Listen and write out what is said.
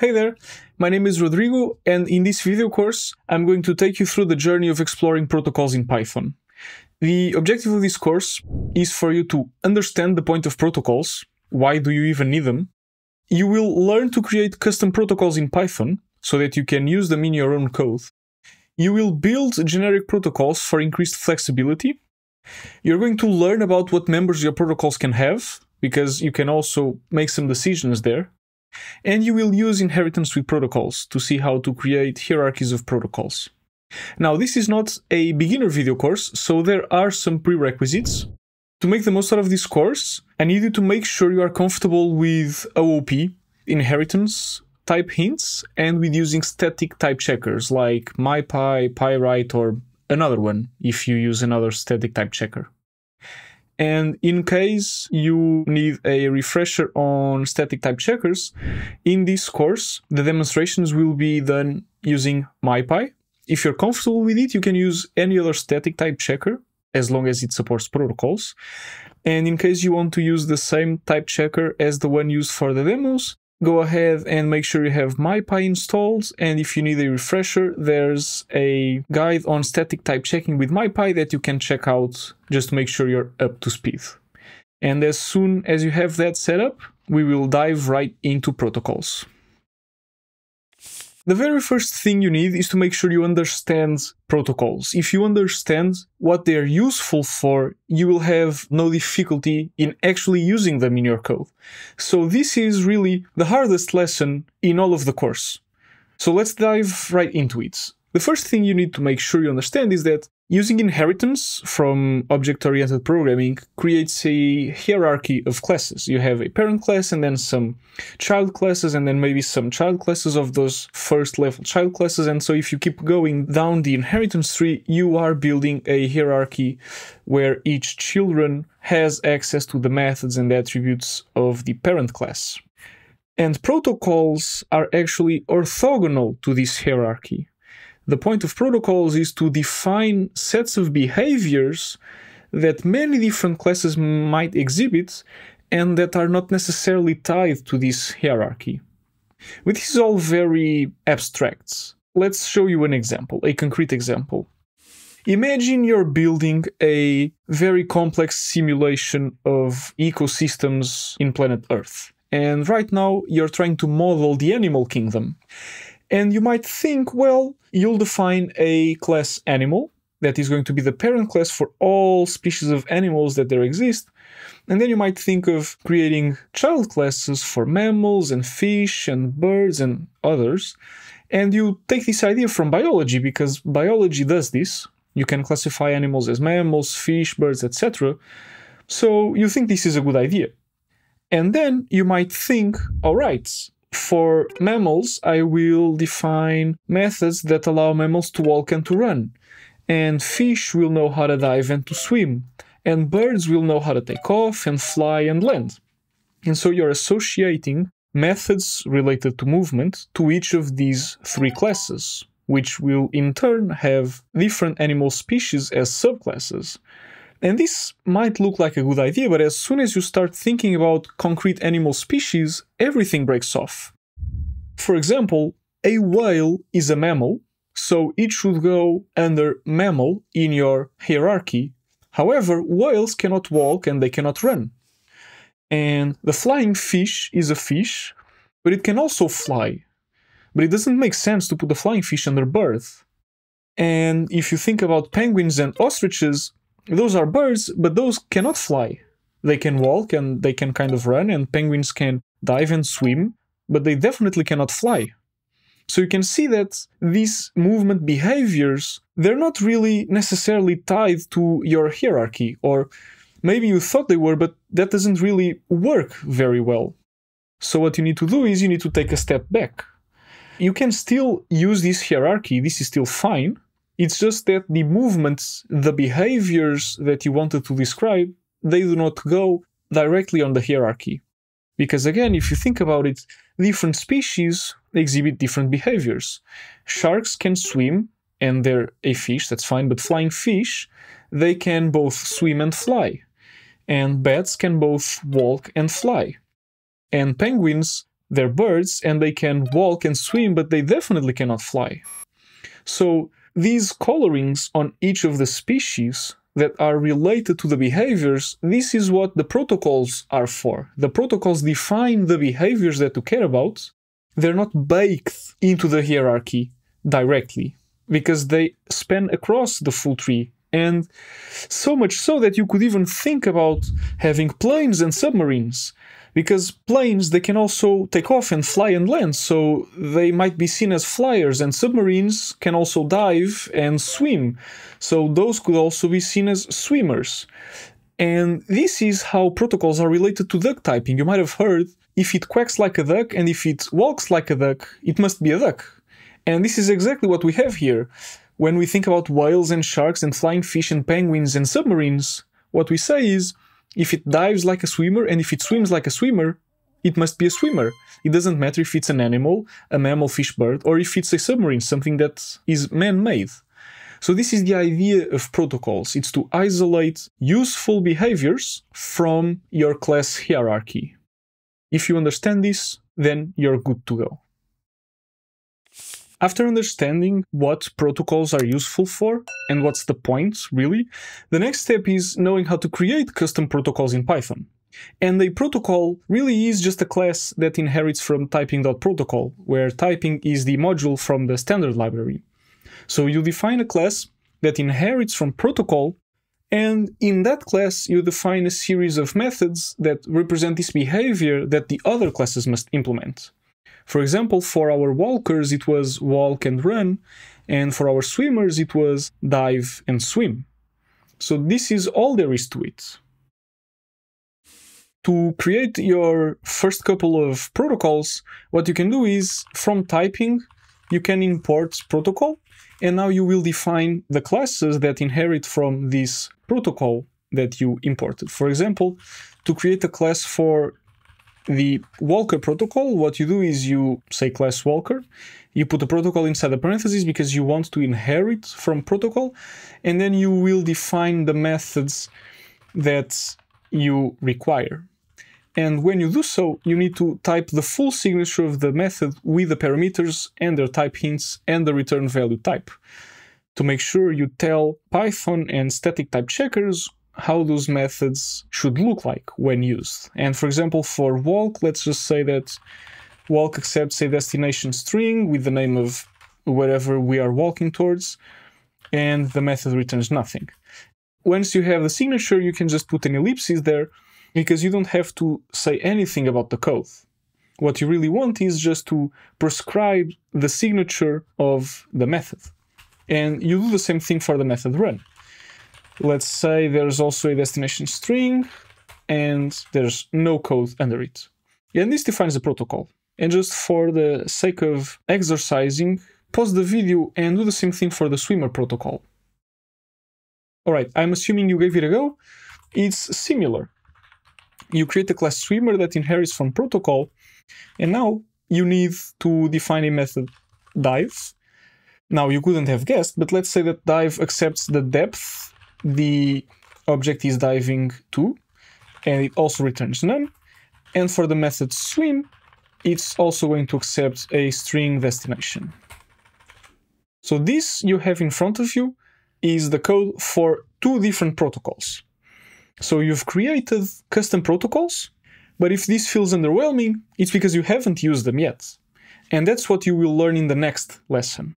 Hey there, my name is Rodrigo, and in this video course, I'm going to take you through the journey of exploring protocols in Python. The objective of this course is for you to understand the point of protocols, why do you even need them. You will learn to create custom protocols in Python so that you can use them in your own code. You will build generic protocols for increased flexibility. You're going to learn about what members your protocols can have, because you can also make some decisions there. And you will use inheritance with protocols to see how to create hierarchies of protocols. Now, this is not a beginner video course, so there are some prerequisites. To make the most out of this course, I need you to make sure you are comfortable with OOP, inheritance, type hints, and with using static type checkers like MyPy, Pyright, or another one if you use another static type checker. And in case you need a refresher on static type checkers, in this course, the demonstrations will be done using MyPy. If you're comfortable with it, you can use any other static type checker as long as it supports protocols. And in case you want to use the same type checker as the one used for the demos, go ahead and make sure you have MyPy installed. And if you need a refresher, there's a guide on static type checking with MyPy that you can check out just to make sure you're up to speed. And as soon as you have that set up, we will dive right into protocols. The very first thing you need is to make sure you understand protocols. If you understand what they are useful for, you will have no difficulty in actually using them in your code. So this is really the hardest lesson in all of the course. So let's dive right into it. The first thing you need to make sure you understand is that using inheritance from object-oriented programming creates a hierarchy of classes. You have a parent class and then some child classes and then maybe some child classes of those first level child classes. And so if you keep going down the inheritance tree, you are building a hierarchy where each children has access to the methods and the attributes of the parent class. And protocols are actually orthogonal to this hierarchy. The point of protocols is to define sets of behaviors that many different classes might exhibit and that are not necessarily tied to this hierarchy. But this is all very abstract. Let's show you an example, a concrete example. Imagine you're building a very complex simulation of ecosystems in planet Earth. And right now you're trying to model the animal kingdom. And you might think, well, you'll define a class animal that is going to be the parent class for all species of animals that there exist. And then you might think of creating child classes for mammals and fish and birds and others. And you take this idea from biology because biology does this. You can classify animals as mammals, fish, birds, etc. So you think this is a good idea. And then you might think, all right, for mammals, I will define methods that allow mammals to walk and to run. And fish will know how to dive and to swim. And birds will know how to take off and fly and land. And so you're associating methods related to movement to each of these three classes, which will in turn have different animal species as subclasses. And this might look like a good idea, but as soon as you start thinking about concrete animal species, everything breaks off. For example, a whale is a mammal, so it should go under mammal in your hierarchy. However, whales cannot walk and they cannot run. And the flying fish is a fish, but it can also fly. But it doesn't make sense to put the flying fish under bird. And if you think about penguins and ostriches, those are birds, but those cannot fly. They can walk and they can kind of run, and penguins can dive and swim, but they definitely cannot fly. So you can see that these movement behaviors, they're not really necessarily tied to your hierarchy, or maybe you thought they were, but that doesn't really work very well. So what you need to do is you need to take a step back. You can still use this hierarchy, this is still fine, it's just that the movements, the behaviors that you wanted to describe, they do not go directly on the hierarchy. Because again, if you think about it, different species exhibit different behaviors. Sharks can swim and they're a fish, that's fine, but flying fish, they can both swim and fly. And bats can both walk and fly. And penguins they're birds and they can walk and swim, but they definitely cannot fly. So these colorings on each of the species that are related to the behaviors, this is what the protocols are for. The protocols define the behaviors that you care about. They're not baked into the hierarchy directly because they span across the full tree. And so much so that you could even think about having planes and submarines because planes they can also take off and fly and land so they might be seen as flyers and submarines can also dive and swim. So those could also be seen as swimmers. And this is how protocols are related to duck typing. You might have heard if it quacks like a duck and if it walks like a duck it must be a duck. And this is exactly what we have here. When we think about whales and sharks and flying fish and penguins and submarines what we say is if it dives like a swimmer and if it swims like a swimmer, it must be a swimmer. It doesn't matter if it's an animal, a mammal, fish, bird, or if it's a submarine, something that is man made. So, this is the idea of protocols it's to isolate useful behaviors from your class hierarchy. If you understand this, then you're good to go. After understanding what protocols are useful for and what's the point, really, the next step is knowing how to create custom protocols in Python. And a protocol really is just a class that inherits from typing.protocol, where typing is the module from the standard library. So you define a class that inherits from protocol, and in that class you define a series of methods that represent this behavior that the other classes must implement. For example, for our walkers, it was walk and run, and for our swimmers, it was dive and swim. So this is all there is to it. To create your first couple of protocols, what you can do is from typing, you can import protocol, and now you will define the classes that inherit from this protocol that you imported. For example, to create a class for the Walker protocol, what you do is you say class Walker, you put a protocol inside the parentheses because you want to inherit from protocol, and then you will define the methods that you require. And when you do so, you need to type the full signature of the method with the parameters and their type hints and the return value type to make sure you tell Python and static type checkers how those methods should look like when used. And for example, for walk, let's just say that walk accepts a destination string with the name of wherever we are walking towards, and the method returns nothing. Once you have the signature, you can just put an ellipsis there because you don't have to say anything about the code. What you really want is just to prescribe the signature of the method. And you do the same thing for the method run. Let's say there's also a destination string and there's no code under it. And this defines the protocol. And just for the sake of exercising, pause the video and do the same thing for the swimmer protocol. Alright, I'm assuming you gave it a go. It's similar. You create a class swimmer that inherits from protocol, and now you need to define a method dive. Now you couldn't have guessed, but let's say that dive accepts the depth the object is diving to, and it also returns none. And for the method swim, it's also going to accept a string destination. So this you have in front of you is the code for two different protocols. So you've created custom protocols, but if this feels underwhelming, it's because you haven't used them yet. And that's what you will learn in the next lesson.